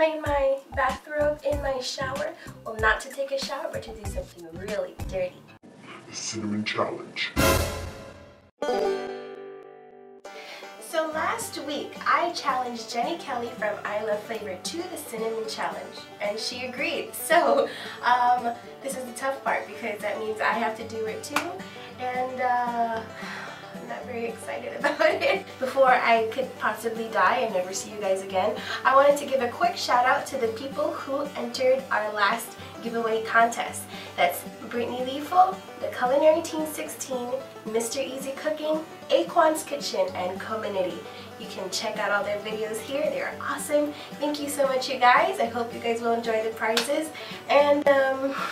In my bathrobe in my shower. Well, not to take a shower, but to do something really dirty. The Cinnamon Challenge. So last week, I challenged Jenny Kelly from I Love Flavor to the Cinnamon Challenge, and she agreed. So um, this is the tough part because that means I have to do it too, and uh, very excited about it. Before I could possibly die and never see you guys again, I wanted to give a quick shout out to the people who entered our last giveaway contest. That's Brittany Leeful, The Culinary Teen 16, Mr. Easy Cooking, Aquan's Kitchen, and Comaniddy. You can check out all their videos here. They're awesome. Thank you so much, you guys. I hope you guys will enjoy the prizes. And, um,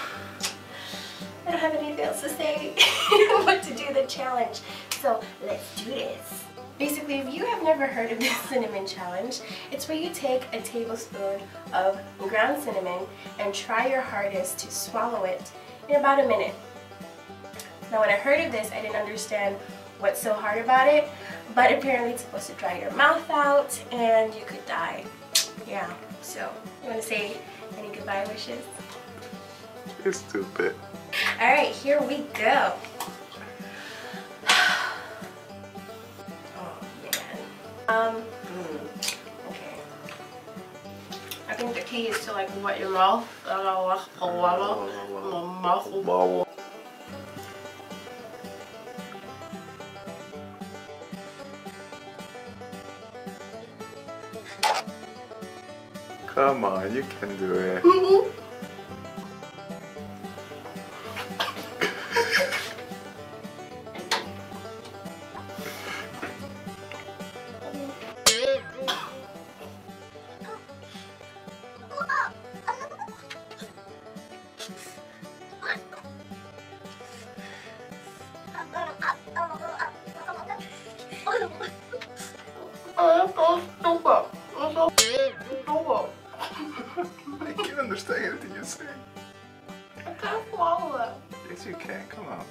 I don't have anything else to say but to do the challenge. So let's do this. Basically, if you have never heard of the cinnamon challenge, it's where you take a tablespoon of ground cinnamon and try your hardest to swallow it in about a minute. Now when I heard of this, I didn't understand what's so hard about it, but apparently it's supposed to dry your mouth out and you could die. Yeah, so you want to say any goodbye wishes? You're stupid. Alright, here we go. Um, hmm, okay. I think the key is to like wet your mouth. mouth. Come on, you can do it. Understand anything you're saying. I can't swallow it. Yes, you can. Come on.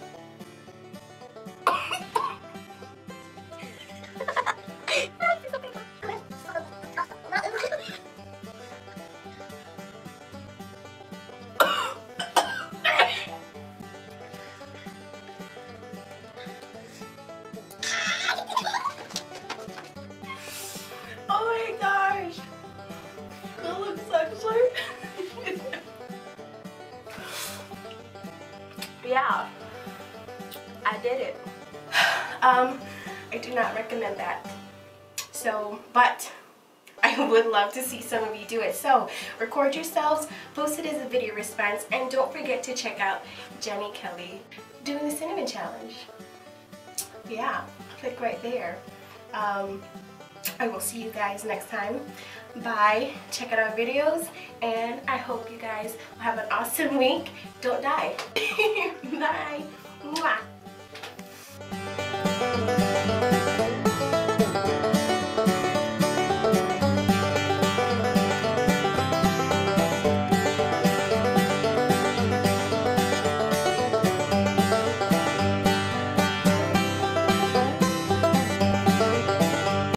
Yeah. I did it. Um, I do not recommend that. So, but I would love to see some of you do it. So, record yourselves, post it as a video response, and don't forget to check out Jenny Kelly doing the cinnamon challenge. Yeah, click right there. Um, I will see you guys next time. Bye. Check out our videos and I hope you guys have an awesome week. Don't die.